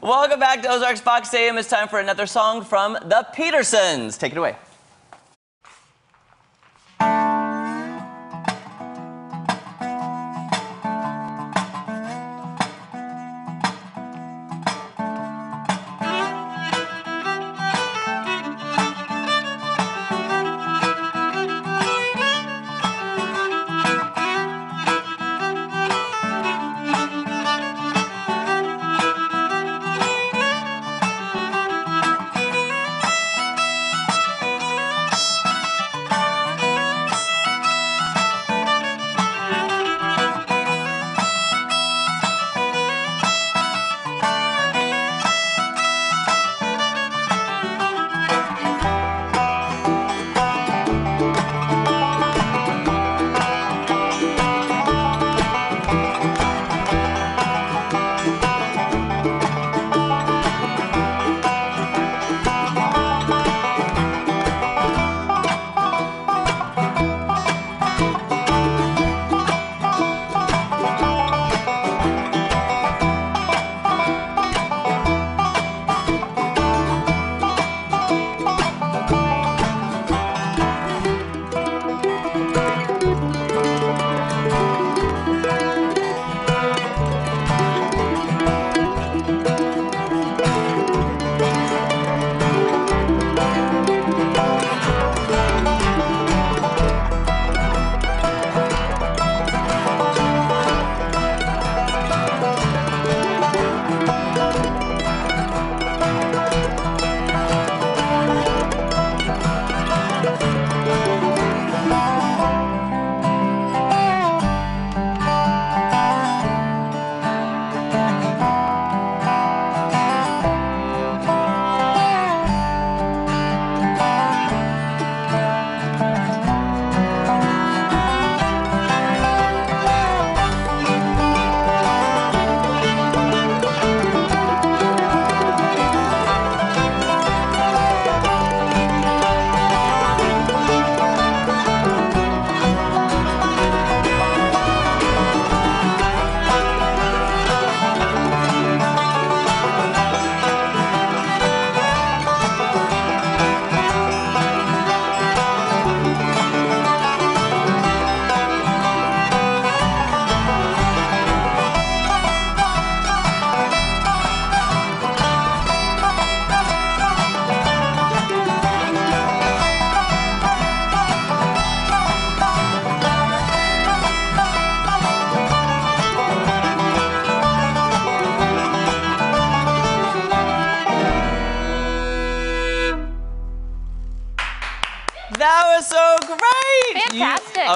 Welcome back to Ozarks Fox Stadium. It's time for another song from the Petersens. Take it away.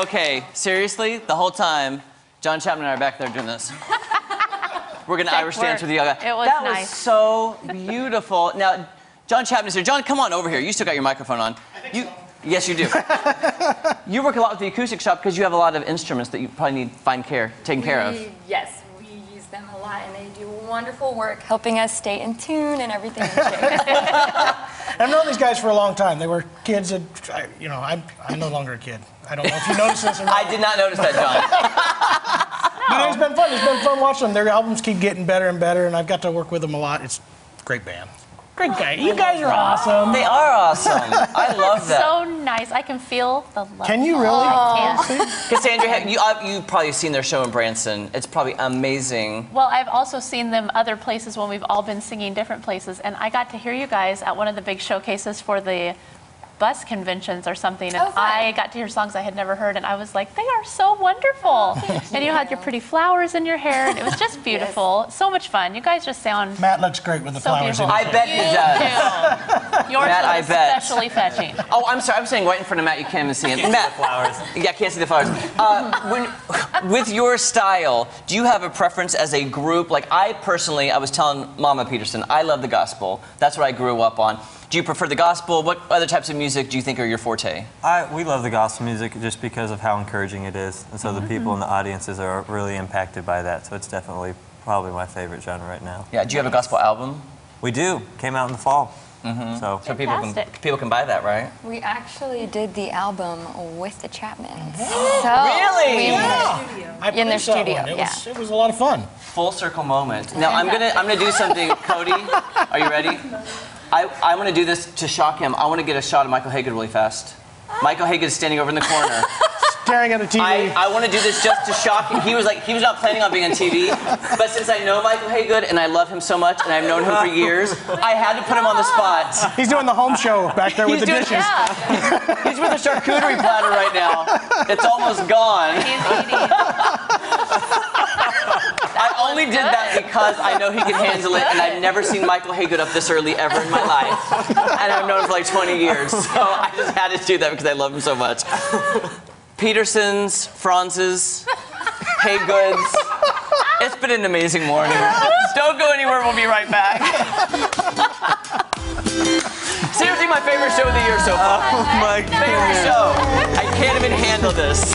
Okay, seriously, the whole time, John Chapman and I are back there doing this. We're gonna Check Irish dance work. with yoga. It was that was so beautiful. Now, John Chapman's here. John, come on over here. You still got your microphone on. you, Yes, you do. you work a lot with the acoustic shop because you have a lot of instruments that you probably need fine care, taken care of. Yes, we use them a lot, and they do wonderful work helping us stay in tune and everything. I've known these guys for a long time. They were kids that, I- you know, I'm, I'm no longer a kid. I don't know if you noticed this or not. I did not notice that, John. But it's been fun. It's been fun watching them. Their albums keep getting better and better, and I've got to work with them a lot. It's a great band. Great guy. You guys are awesome. they are awesome. I love that. So nice. I can feel the love. Can you really? I can. Cassandra, have you, uh, you've probably seen their show in Branson. It's probably amazing. Well, I've also seen them other places when we've all been singing different places, and I got to hear you guys at one of the big showcases for the bus conventions or something, and Oh. I got to hear songs I had never heard, and I was like, they are so wonderful. and you had your pretty flowers in your hair, and it was just beautiful. So much fun. You guys just sound Matt looks great with the so flowers in beautiful. his I bet he does. Yours Matt, I was bet. especially fetching. Oh, I'm sorry. I'm saying right in front of Matt. You can't even see him. Matt, flowers. Yeah, I can't see the flowers. Uh, when, with your style, do you have a preference as a group? Like I personally, I was telling Mama Petersen, I love the gospel. That's what I grew up on. Do you prefer the gospel? What other types of music do you think are your forte? I, we love the gospel music just because of how encouraging it is. And so the mm-hmm. people in the audiences are really impacted by that. So it's definitely probably my favorite genre right now. Yeah. Do you have a gospel album? We do. Came out in the fall. Mm-hmm. So So people can people can buy that, right? We actually did the album with the Chapmans. So Really? we- Yeah. In their produced that studio. It yeah. was it was a lot of fun. Full circle moment. Now I'm gonna I'm gonna do something. Cody, are you ready? I I want to do this to shock him. I want to get a shot of Michael Haygood really fast. Michael Haygood is standing over in the corner. Staring at a TV. I, I want to do this just to shock him. He was like, he was not planning on being on TV, but since I know Michael Haygood and I love him so much and I've known him for years, I had to put him on the spot. He's doing the home show back there with the doing- dishes. Yeah, He's with a charcuterie platter right now. It's almost gone. he's eating. Only did that because I know he can handle it, and I've never seen Michael Haygood up this early ever in my life. And I've known him for like 20 years, so I just had to do that because I love him so much. Petersens, Franz's, Haygoods. It's been an amazing morning. Don't go anywhere, we'll be right back. Seriously, my favorite show of the year so far. Oh my Favorite show. I can't even handle this.